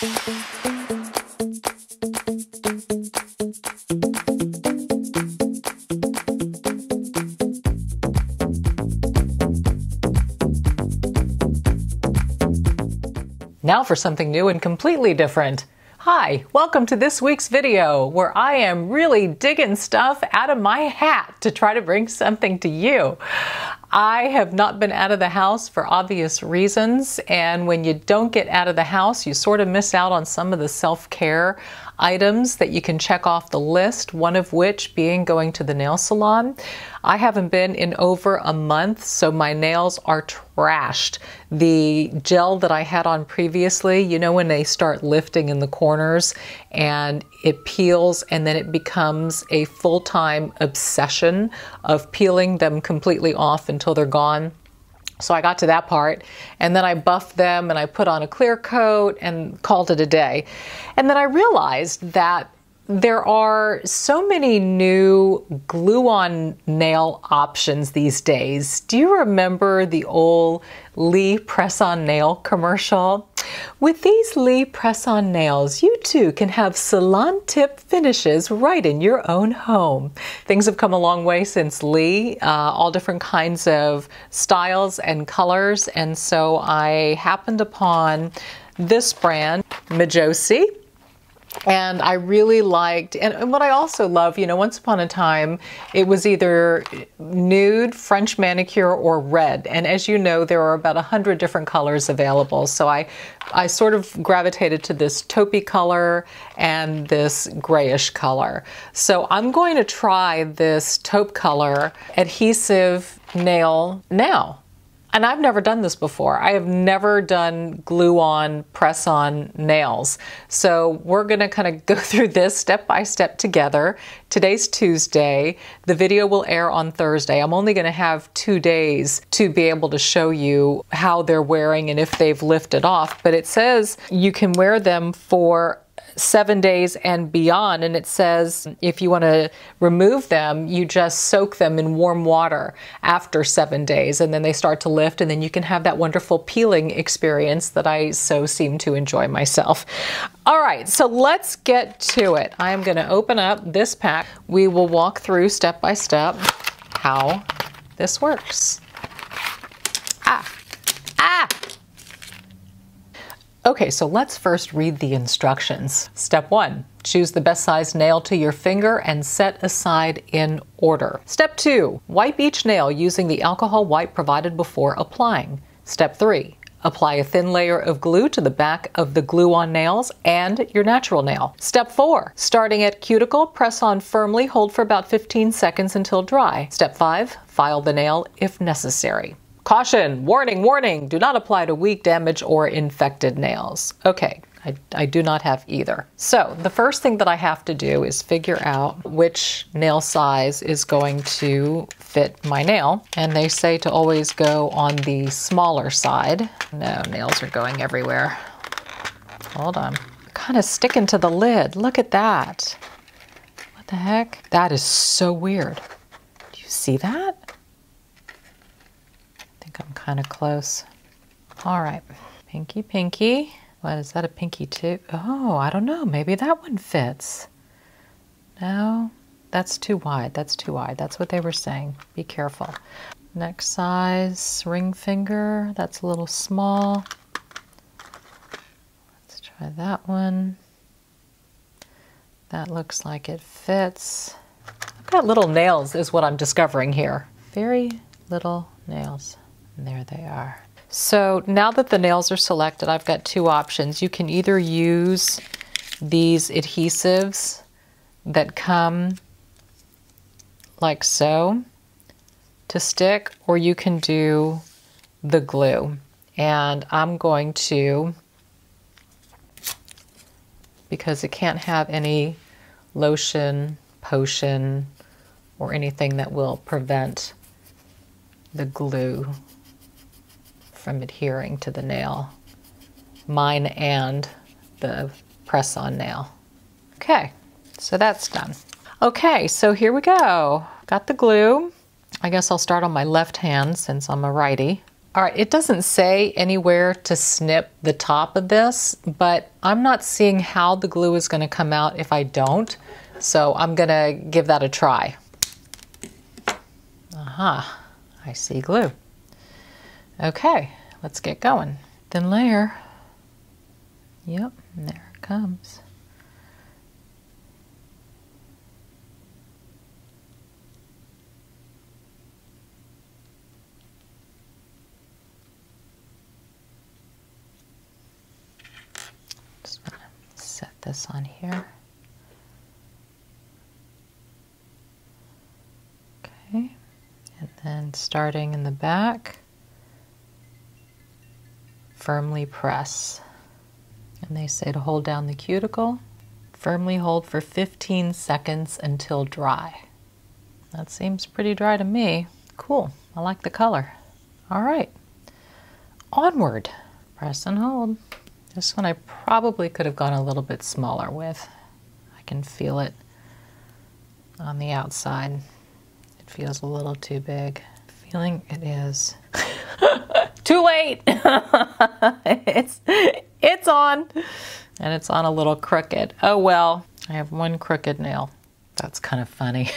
Now for something new and completely different. Hi, welcome to this week's video where I am really digging stuff out of my hat to try to bring something to you. I have not been out of the house for obvious reasons, and when you don't get out of the house, you sort of miss out on some of the self care items that you can check off the list, one of which being going to the nail salon. I haven't been in over a month, so my nails are trashed. The gel that I had on previously, you know, when they start lifting in the corners and it peels and then it becomes a full time obsession of peeling them completely off until they're gone. So I got to that part and then I buffed them and I put on a clear coat and called it a day. And then I realized that there are so many new glue on nail options these days. Do you remember the old Lee press on nail commercial? With these Lee press on nails, you too can have salon tip finishes right in your own home. Things have come a long way since Lee, uh, all different kinds of styles and colors, and so I happened upon this brand, Mejosi and I really liked, and, what I also love, you know, once upon a time, it was either nude, French manicure, or red. And as you know, there are about a hundred different colors available. So I, I sort of gravitated to this taupey color and this grayish color. So I'm going to try this taupe color adhesive nail now. And I've never done this before. I have never done glue on, press on nails. So we're going to kind of go through this step by step together. Today's Tuesday. The video will air on Thursday. I'm only going to have two days to be able to show you how they're wearing and if they've lifted off. But it says you can wear them for seven days and beyond. And it says if you want to remove them, you just soak them in warm water after seven days, and then they start to lift, and then you can have that wonderful peeling experience that I so seem to enjoy myself. All right, so let's get to it. I am going to open up this pack. We will walk through step by step how this works. Ah! Okay, so let's first read the instructions. Step one, choose the best size nail to your finger and set aside in order. Step two, wipe each nail using the alcohol wipe provided before applying. Step three, Apply a thin layer of glue to the back of the glue on nails and your natural nail. Step 4. Starting at cuticle, press on firmly, hold for about 15 seconds until dry. Step 5. File the nail if necessary. Caution, warning, warning, do not apply to weak, damaged, or infected nails. Okay, I, I, do not have either. So the first thing that I have to do is figure out which nail size is going to fit my nail. And they say to always go on the smaller side. No, nails are going everywhere. Hold on. Kind of sticking to the lid. Look at that. What the heck? That is so weird. Do you see that? I'm kind of close. All right, pinky, pinky. What is that a pinky too? Oh, I don't know. Maybe that one fits. No, that's too wide. That's too wide. That's what they were saying. Be careful. Next size, ring finger. That's a little small. Let's try that one. That looks like it fits. I've got little nails is what I'm discovering here. Very little nails. And there they are. So now that the nails are selected, I've got two options. You can either use these adhesives that come like so to stick, or you can do the glue. And I'm going to, because it can't have any lotion, potion, or anything that will prevent the glue from adhering to the nail. Mine and the press-on nail. Okay, so that's done. Okay, so here we go. Got the glue. I guess I'll start on my left hand since I'm a righty. All right, it doesn't say anywhere to snip the top of this, but I'm not seeing how the glue is going to come out if I don't. So I'm going to give that a try. Aha, I see glue. Okay, let's get going. Thin layer. Yep, there it comes. Just gonna Set this on here. Okay, and then starting in the back, firmly press. And they say to hold down the cuticle, firmly hold for 15 seconds until dry. That seems pretty dry to me. Cool, I like the color. All right, onward, press and hold. This one I probably could have gone a little bit smaller with. I can feel it on the outside. It feels a little too big. Feeling it is. too late! it's, it's on! And it's on a little crooked. Oh well, I have one crooked nail. That's kind of funny.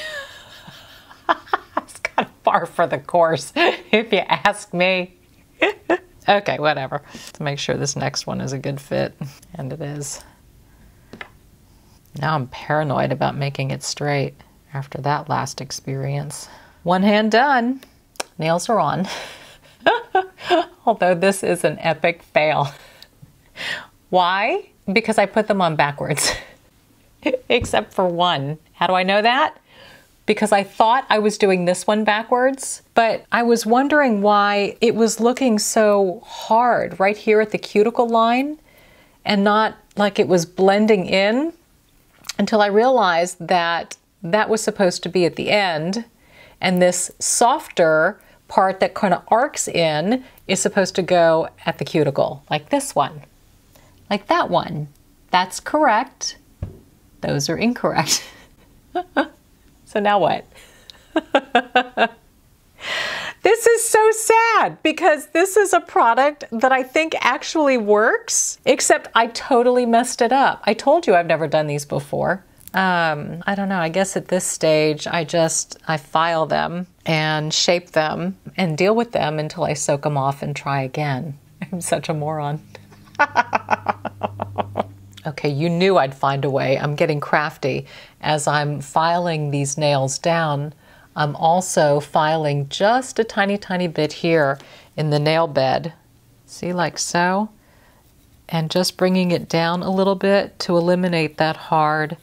it's kind of far for the course, if you ask me. Okay, whatever. To make sure this next one is a good fit. And it is. Now I'm paranoid about making it straight after that last experience. One hand done. Nails are on. Although this is an epic fail. Why? Because I put them on backwards. Except for one. How do I know that? because I thought I was doing this one backwards, but I was wondering why it was looking so hard right here at the cuticle line and not like it was blending in until I realized that that was supposed to be at the end and this softer part that kind of arcs in is supposed to go at the cuticle, like this one, like that one. That's correct. Those are incorrect. So now what? This is so sad because this is a product that I think actually works, except I totally messed it up. I told you I've never done these before. Um, I don't know, I guess at this stage I just, I file them and shape them and deal with them until I soak them off and try again. I'm such a moron. Okay, you knew I'd find a way. I'm getting crafty. As I'm filing these nails down, I'm also filing just a tiny, tiny bit here in the nail bed. See, like so? And just bringing it down a little bit to eliminate that hard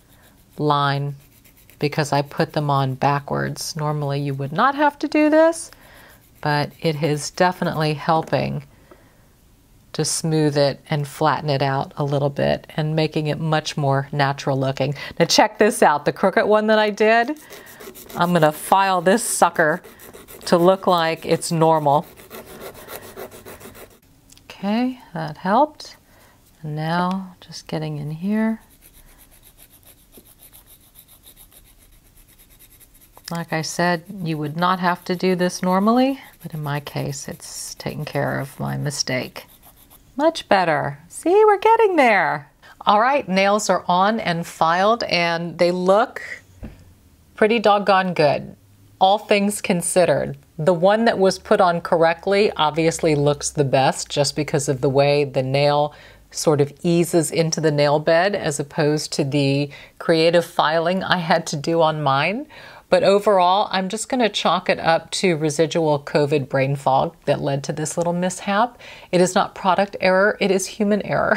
line because I put them on backwards. Normally you would not have to do this, but it is definitely helping to smooth it and flatten it out a little bit and making it much more natural looking. Now check this out, the crooked one that I did, I'm gonna file this sucker to look like it's normal. Okay, that helped. And now just getting in here. Like I said, you would not have to do this normally, but in my case, it's taking care of my mistake. Much better. See, we're getting there. All right, nails are on and filed, and they look pretty doggone good. All things considered. The one that was put on correctly obviously looks the best just because of the way the nail sort of eases into the nail bed as opposed to the creative filing I had to do on mine. But overall, I'm just going to chalk it up to residual COVID brain fog that led to this little mishap. It is not product error, it is human error.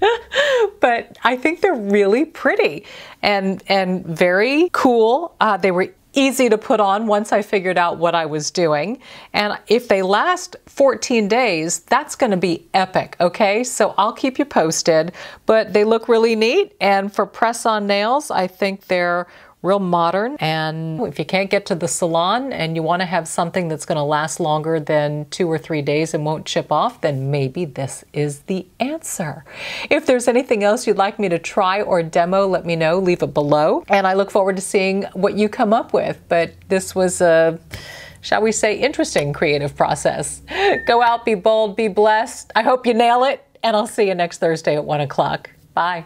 but I think they're really pretty and and very cool. Uh, they were easy to put on once I figured out what I was doing. And if they last 14 days, that's going to be epic, okay? So I'll keep you posted, but they look really neat. And for press on nails, I think they're real modern. And if you can't get to the salon and you want to have something that's going to last longer than two or three days and won't chip off, then maybe this is the answer. If there's anything else you'd like me to try or demo, let me know. Leave it below. And I look forward to seeing what you come up with. But this was a shall we say, interesting creative process. Go out, be bold, be blessed. I hope you nail it, and I'll see you next Thursday at 1 o'clock. Bye.